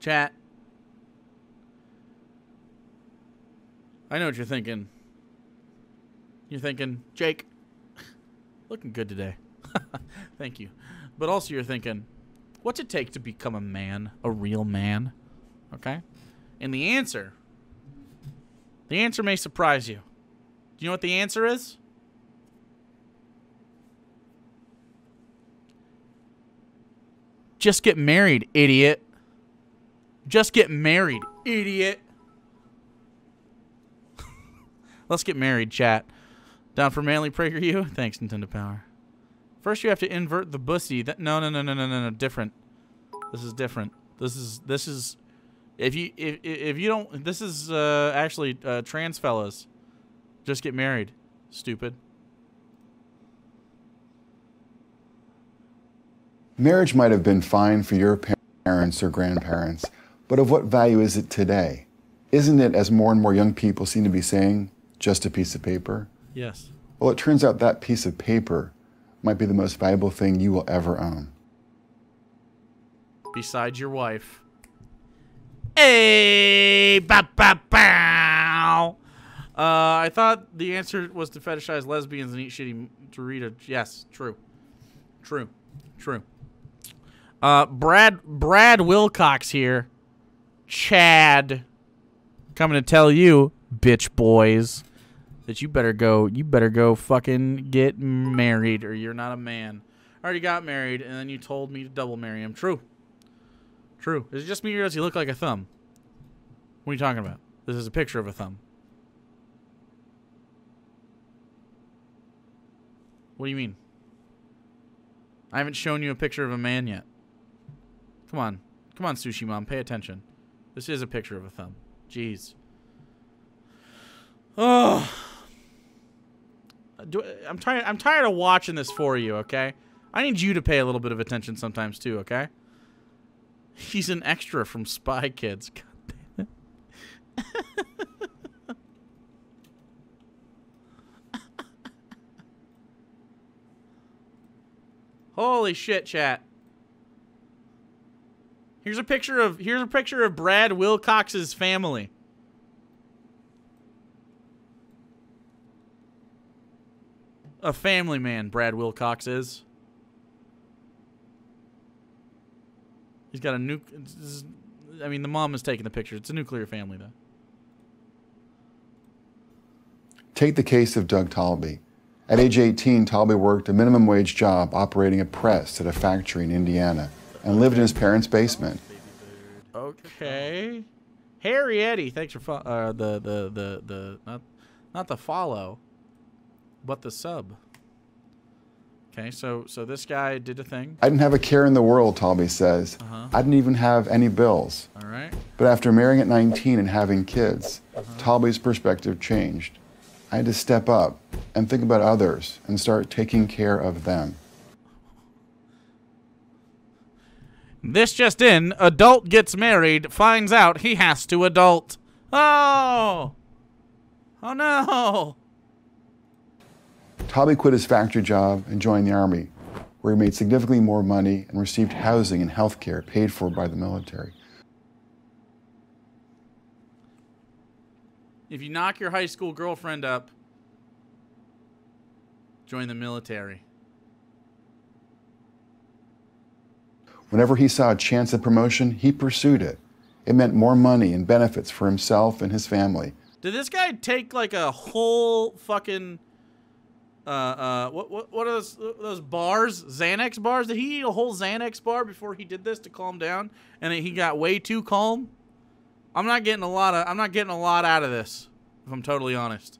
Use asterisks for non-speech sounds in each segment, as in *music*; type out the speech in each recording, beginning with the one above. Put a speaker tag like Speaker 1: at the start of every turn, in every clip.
Speaker 1: Chat. I know what you're thinking. You're thinking, Jake, looking good today. *laughs* Thank you. But also you're thinking, what's it take to become a man, a real man? Okay? And the answer, the answer may surprise you. Do you know what the answer is? Just get married, idiot. Just get married, idiot. *laughs* Let's get married, chat. Down for manly PragerU? Thanks, Nintendo Power. First, you have to invert the bussy. That no, no, no, no, no, no, no. Different. This is different. This is this is. If you if if you don't, this is uh, actually uh, trans fellas. Just get married, stupid.
Speaker 2: Marriage might have been fine for your parents or grandparents, but of what value is it today? Isn't it, as more and more young people seem to be saying, just a piece of paper?
Speaker 1: Yes.
Speaker 2: Well, it turns out that piece of paper might be the most valuable thing you will ever own.
Speaker 1: Besides your wife. Hey, ba ba bow. Uh, I thought the answer was to fetishize lesbians and eat shitty Dorito. Yes, true, true, true. Uh, Brad Brad Wilcox here. Chad, coming to tell you, bitch boys, that you better go. You better go fucking get married, or you're not a man. I already got married, and then you told me to double marry him. True. True. Is it just me or does he look like a thumb? What are you talking about? This is a picture of a thumb. What do you mean? I haven't shown you a picture of a man yet. Come on. Come on, Sushi Mom. Pay attention. This is a picture of a thumb. Jeez. Oh. Do, I'm tired. I'm tired of watching this for you. Okay. I need you to pay a little bit of attention sometimes too. Okay. He's an extra from Spy Kids. *laughs* God damn it. *laughs* Holy shit, chat. Here's a picture of here's a picture of Brad Wilcox's family. A family man, Brad Wilcox is. He's got a nuke. I mean, the mom is taking the picture. It's a nuclear family, though.
Speaker 2: Take the case of Doug Talby. At age 18, Talby worked a minimum wage job operating a press at a factory in Indiana and lived in his parents' basement.
Speaker 1: Okay. Harry Eddie, thanks for uh, the the the the not not the follow, but the sub. Okay, so so this guy did a thing.
Speaker 2: I didn't have a care in the world, Talby says.
Speaker 1: Uh-huh.
Speaker 2: I didn't even have any bills.
Speaker 1: All right.
Speaker 2: But after marrying at 19 and having kids, Talby's perspective changed. I had to step up and think about others and start taking care of them.
Speaker 1: This just in, adult gets married, finds out he has to adult. Oh! Oh no!
Speaker 2: Tommy quit his factory job and joined the Army, where he made significantly more money and received housing and health care paid for by the military.
Speaker 1: If you knock your high school girlfriend up, join the military.
Speaker 2: Whenever he saw a chance at promotion, he pursued it. It meant more money and benefits for himself and his family.
Speaker 1: Did this guy take like a whole fucking uh uh what what what are those those bars Xanax bars? Did he eat a whole Xanax bar before he did this to calm down? And he got way too calm. I'm not getting a lot of I'm not getting a lot out of this. If I'm totally honest.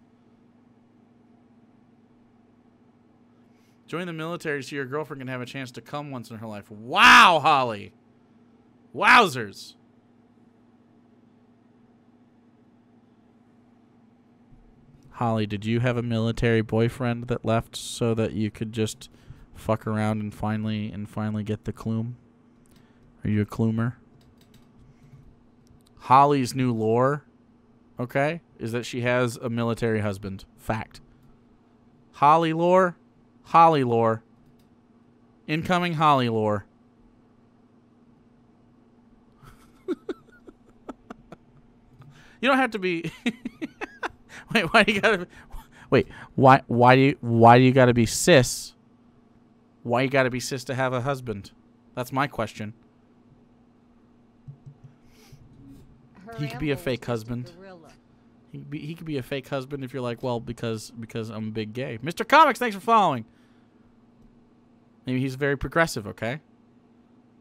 Speaker 1: Join the military so your girlfriend can have a chance to come once in her life. Wow, Holly. Wowzers. Holly, did you have a military boyfriend that left so that you could just fuck around and finally and finally get the clume? Are you a clumer? Holly's new lore, okay, is that she has a military husband. Fact. Holly lore, Holly lore. Incoming Holly lore. *laughs* you don't have to be. *laughs* wait, why do you gotta? *laughs* Wait, why? Why do you? Why do you gotta be cis? Why you gotta be cis to have a husband? That's my question.
Speaker 3: Her
Speaker 1: He could be a fake husband.
Speaker 3: gorilla.
Speaker 1: He could be, he could be a fake husband if you're like, well, because because I'm big gay. Mr. Comics, thanks for following. Maybe he's very progressive, okay?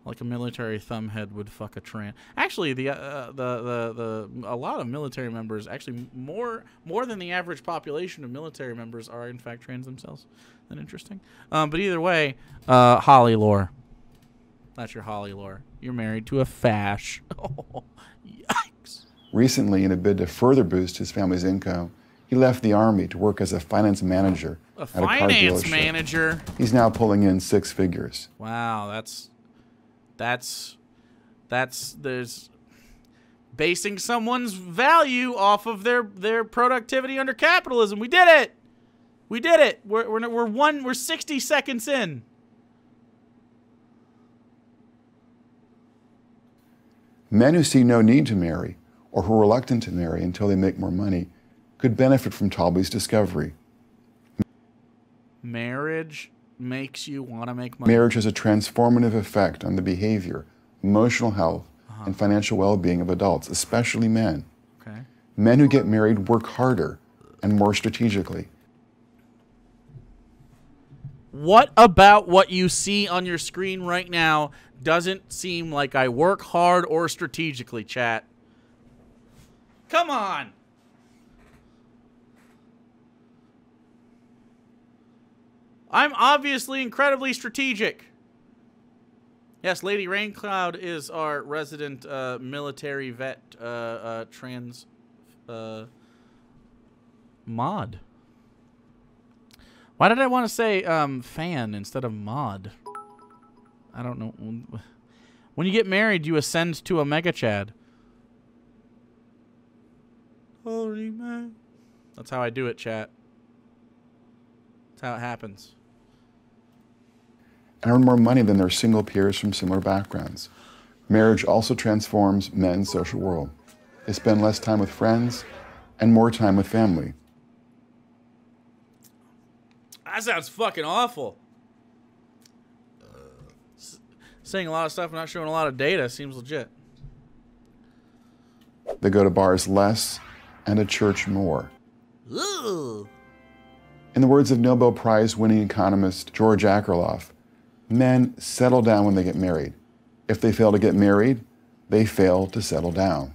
Speaker 1: Like a military thumbhead would fuck a trans. Actually, the uh, the the the a lot of military members, actually more more than the average population of military members are in fact trans themselves. That interesting. Um, but either way, uh, Holly lore. That's your Holly lore. You're married to a fash. *laughs* Oh, yikes.
Speaker 2: Recently, in a bid to further boost his family's income, he left the army to work as a finance manager
Speaker 1: A
Speaker 2: at a
Speaker 1: finance manager.
Speaker 2: He's now pulling in six figures.
Speaker 1: Wow, that's that's that's there's basing someone's value off of their their productivity under capitalism. We did it. We did it. We're we're we're one. We're sixty seconds in.
Speaker 2: Men who see no need to marry or who are reluctant to marry until they make more money could benefit from Talby's discovery.
Speaker 1: Marriage makes you want to make money.
Speaker 2: Marriage has a transformative effect on the behavior, emotional health,
Speaker 1: Uh-huh.
Speaker 2: and financial well being of adults, especially men.
Speaker 1: Okay.
Speaker 2: Men who get married work harder and more strategically.
Speaker 1: What about what you see on your screen right now doesn't seem like I work hard or strategically, chat? Come on. I'm obviously incredibly strategic. Yes, Lady Raincloud is our resident uh, military vet uh, uh, trans uh, mod. Why did I want to say um, fan instead of mod? I don't know. When you get married, you ascend to a mega chad. Holy man. That's how I do it, chat. That's how it happens.
Speaker 2: And earn more money than their single peers from similar backgrounds. Marriage also transforms men's social world. They spend less time with friends and more time with family.
Speaker 1: That sounds fucking awful. Uh, s- saying a lot of stuff and not showing a lot of data seems legit.
Speaker 2: They go to bars less and to church more.
Speaker 1: Ooh.
Speaker 2: In the words of Nobel Prize winning economist George Akerlof, men settle down when they get married. If they fail to get married, they fail to settle down.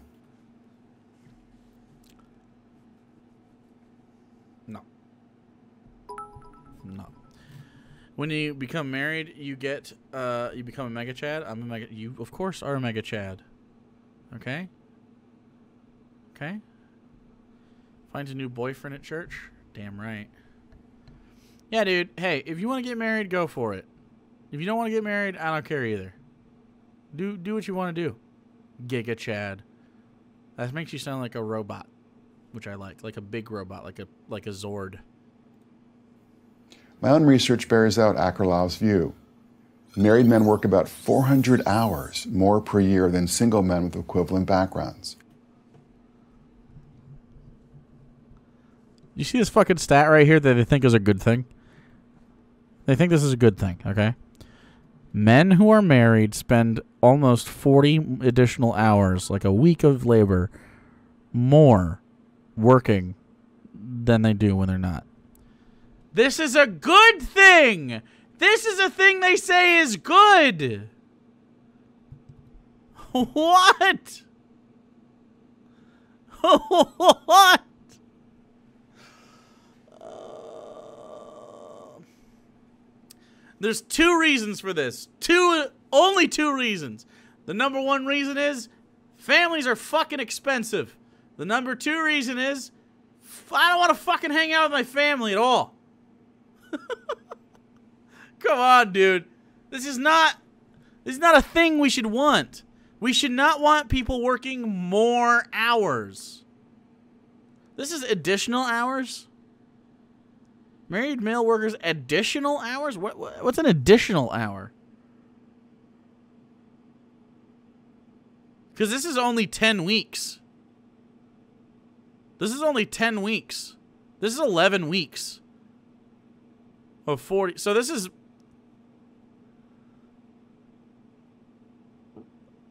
Speaker 1: No. No. When you become married, you get uh you become a mega chad. I'm a mega you of course are a mega chad. Okay? Okay? Finds a new boyfriend at church? Damn right. Yeah, dude. Hey, if you want to get married, go for it. If you don't want to get married, I don't care either. Do do what you want to do. Giga Chad. That makes you sound like a robot, which I like, like a big robot, like a like a Zord.
Speaker 2: My own research bears out Akerlof's view. Married men work about 400 hours more per year than single men with equivalent backgrounds.
Speaker 1: You see this fucking stat right here that they think is a good thing? They think this is a good thing, okay? Men who are married spend almost 40 additional hours, like a week of labor, more working than they do when they're not. This is a good thing! This is a thing they say is good! *laughs* What? *laughs* what? There's two reasons for this. Two, only two reasons. The number one reason is families are fucking expensive. The number two reason is I don't want to fucking hang out with my family at all. *laughs* Come on, dude. This is not this is not a thing we should want. We should not want people working more hours. This is additional hours. Married male workers additional hours? What, what what's an additional hour? Because this is only 10 weeks. This is only 10 weeks. This is 11 weeks of 40. So this is.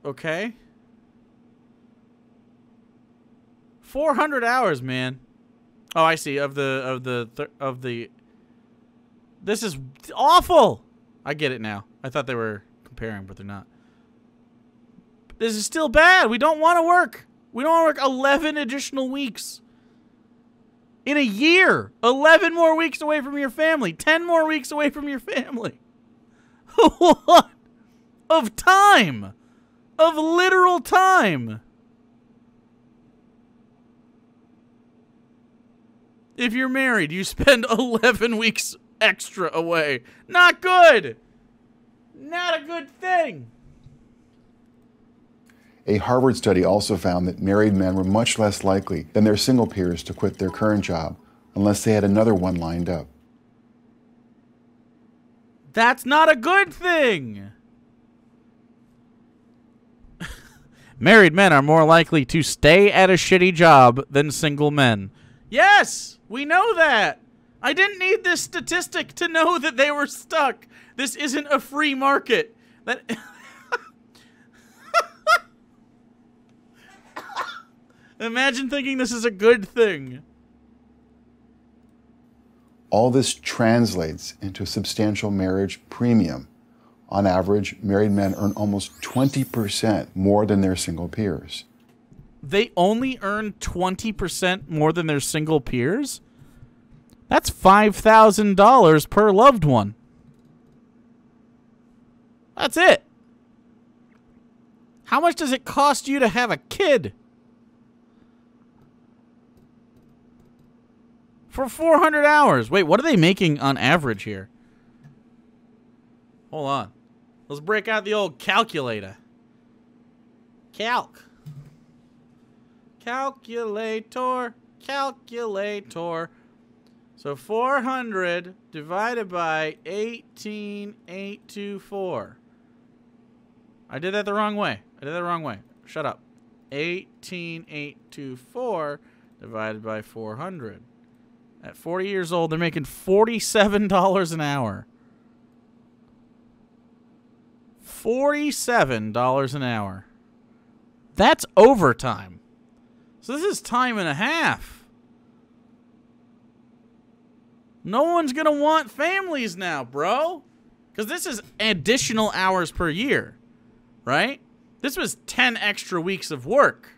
Speaker 1: Okay. 400 hours, man. Oh, I see. Of the of the th- of the This is awful. I get it now. I thought they were comparing, but they're not. This is still bad. We don't want to work. We don't want to work 11 additional weeks. In a year, 11 more weeks away from your family, 10 more weeks away from your family. *laughs* what? Of time. Of literal time. If you're married, you spend *laughs* 11 weeks extra away. Not good. Not a good thing.
Speaker 2: A Harvard study also found that married men were much less likely than their single peers to quit their current job unless they had another one lined up.
Speaker 1: That's not a good thing. *laughs* Married men are more likely to stay at a shitty job than single men. Yes, we know that. I didn't need this statistic to know *laughs* that they were stuck. This isn't a free market. That *laughs* Imagine thinking this is a good thing.
Speaker 2: All this translates into a substantial marriage premium. On average, married men earn almost 20% more than their single peers.
Speaker 1: They only earn 20% more than their single peers? That's $5,000 per loved one. That's it. How much does it cost you to have a kid? For 400 hours. Wait, what are they making on average here? Hold on. Let's break out the old calculator. Calc. Calculator. Calculator. So 400 divided by 18824. I did that the wrong way. I did that the wrong way. Shut up. 18824 divided by 400. At 40 years old, they're making $47 an hour. $47 an hour. That's overtime. So this is time and a half. No one's going to want families now, bro. Because this is additional hours per year, right? This was 10 extra weeks of work.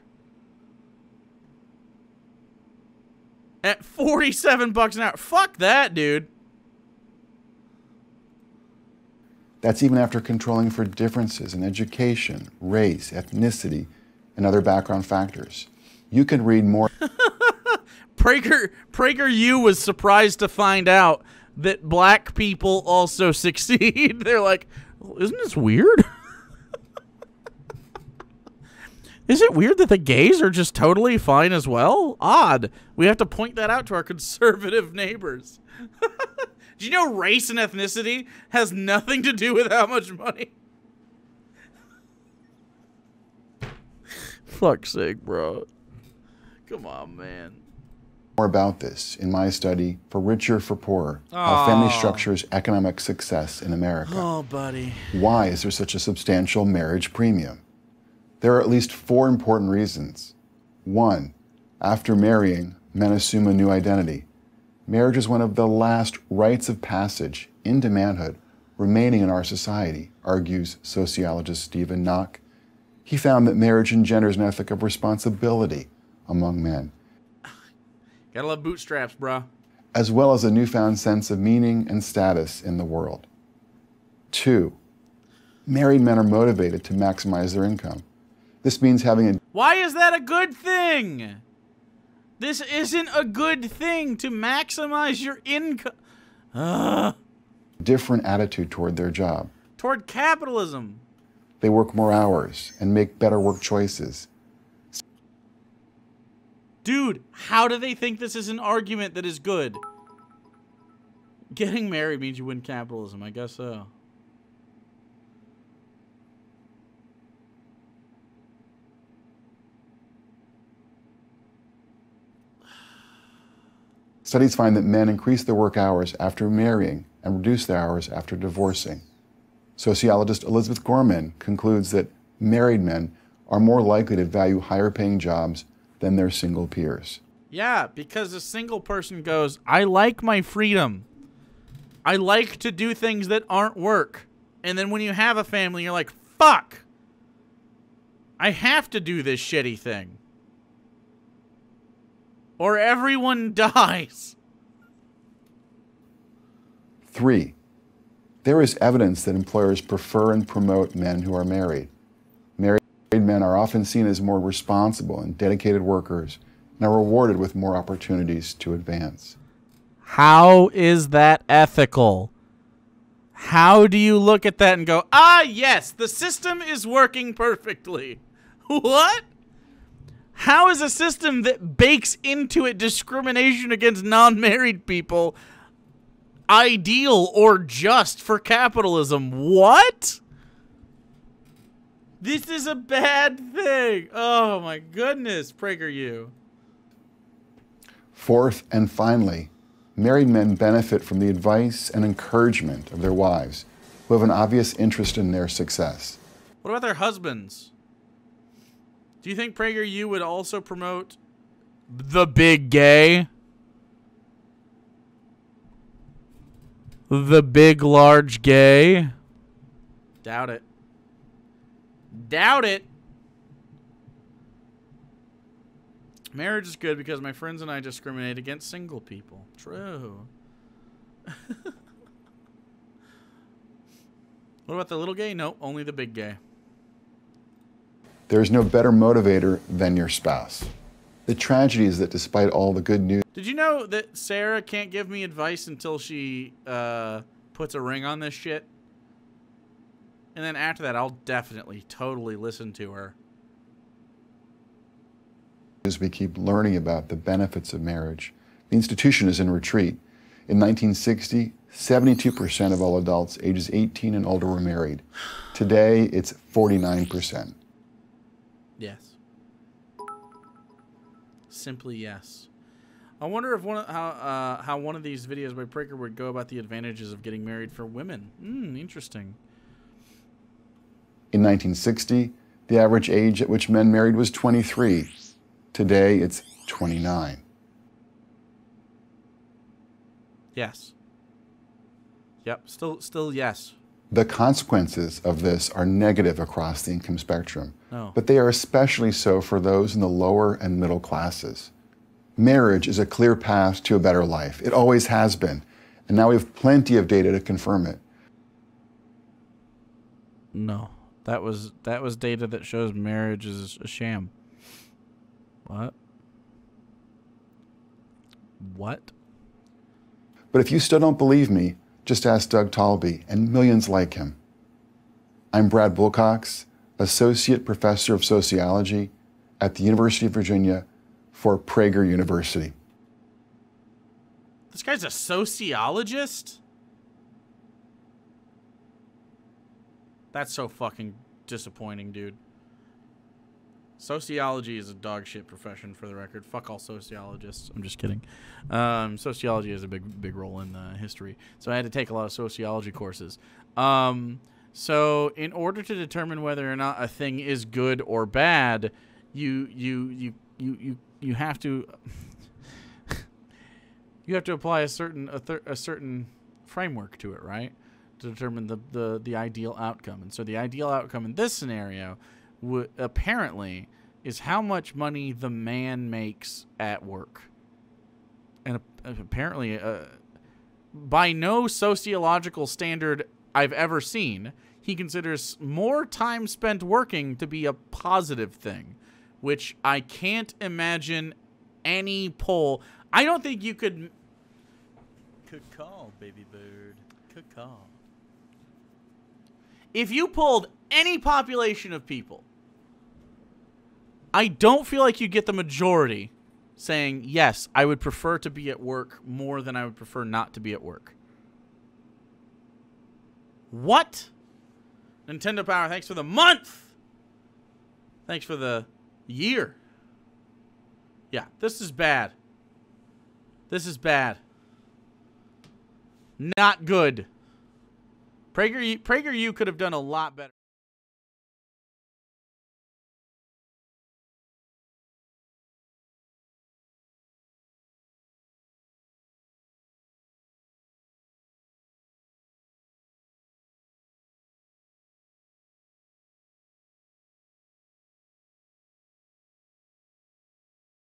Speaker 1: At 47 bucks an hour. Fuck that, dude.
Speaker 2: That's even after controlling for differences in education, race, ethnicity, and other background factors. You can read more. *laughs*
Speaker 1: Prager Prager U was surprised to find out that black people also *laughs* succeed. They're like, well, isn't this weird? *laughs* Is it weird that the gays are just totally fine as well? Odd. We have to point that out to our conservative neighbors. Do you know race and ethnicity has nothing to do with how much money? Fuck's sake, bro. Come on, man.
Speaker 2: more about this in my study, For Richer for Poorer How Family Structures Economic Success in America.
Speaker 1: Oh, buddy.
Speaker 2: Why is there such a substantial marriage premium? There are at least four important reasons. One, after marrying, men assume a new identity. Marriage is one of the last rites of passage into manhood remaining in our society, argues sociologist Steven Nock. He found that marriage engenders an ethic of responsibility among men,
Speaker 1: Gotta love bootstraps, bro.
Speaker 2: as well as a newfound sense of meaning and status in the world. Two, married men are motivated to maximize their income. This means having a
Speaker 1: Why is that a good thing? This isn't a good thing to maximize your income.
Speaker 2: Different attitude toward their job.
Speaker 1: Toward capitalism.
Speaker 2: They work more hours and make better work choices.
Speaker 1: Dude, how do they think this is an argument that is good? Getting married means you win capitalism. I guess so.
Speaker 2: Studies find that men increase their work hours after marrying and reduce their hours after divorcing. Sociologist Elizabeth Gorman concludes that married men are more likely to value higher paying jobs than their single peers.
Speaker 1: Yeah, because a single person goes, I like my freedom. I like to do things that aren't work. And then when you have a family, you're like, fuck. I have to do this shitty thing. Or everyone *laughs* dies.
Speaker 2: Three, there is evidence that employers prefer and promote men who are married. Married men are often seen as more responsible and dedicated workers and are rewarded with more opportunities to advance.
Speaker 1: How is that ethical? How do you look at that and go, ah, yes, the system is working perfectly? *laughs* What? How is a system that bakes into it discrimination against non married people ideal or just for capitalism? What? This is a bad thing. Oh my goodness, PragerU.
Speaker 2: Fourth and finally, married men benefit from the advice and encouragement of their wives, who have an obvious interest in their success.
Speaker 1: What about their husbands? Do you think PragerU would also promote the big gay? The big large gay? Doubt it. Doubt it. Marriage is good because my friends and I discriminate against single people. True. *laughs* what about the little gay? No, only the big gay.
Speaker 2: There is no better motivator than your spouse. The tragedy is that despite all the good news,
Speaker 1: Did you know that Sarah can't give me advice until she uh, puts a ring on this shit? And then after that, I'll definitely, totally listen to her.
Speaker 2: as we keep learning about the benefits of marriage, the institution is in retreat. In 1960, 72% of all adults ages 18 and older were married. Today, it's 49%.
Speaker 1: Yes. Simply yes. I wonder if one of, how uh, how one of these videos by Praker would go about the advantages of getting married for women. Hmm, interesting.
Speaker 2: In 1960, the average age at which men married was 23. Today, it's 29.
Speaker 1: Yes. Yep. Still, still yes.
Speaker 2: The consequences of this are negative across the income spectrum,
Speaker 1: No.
Speaker 2: but they are especially so for those in the lower and middle classes. Marriage is a clear path to a better life. It always has been, and now we have plenty of data to confirm it.
Speaker 1: No. That was that was data that shows marriage is a sham. What? What?
Speaker 2: But if you still don't believe me, just ask Doug Talby and millions like him. I'm Brad Wilcox, Associate Professor of Sociology at the University of Virginia for Prager University.
Speaker 1: This guy's a sociologist? That's so fucking disappointing, dude. Sociology is a dog shit profession, for the record. Fuck all sociologists. I'm just kidding. Um, sociology has a big, big role in uh, history, so I had to take a lot of sociology courses. Um, so, in order to determine whether or not a thing is good or bad, you, you, you, you, you, you have to *laughs* you have to apply a certain a, a certain framework to it, right? To determine the, the the ideal outcome. And so the ideal outcome in this scenario would apparently is how much money the man makes at work. And ap- apparently uh, by no sociological standard I've ever seen, he considers more time spent working to be a positive thing, which I can't imagine any poll. I don't think you could. Good call, baby bird. Good call. If you pulled any population of people, I don't feel like you get the majority saying, yes, I would prefer to be at work more than I would prefer not to be at work. What? Nintendo Power, thanks for the month. Thanks for the year. Yeah, this is bad. This is bad. Not good. Prager, PragerU could have done a lot better.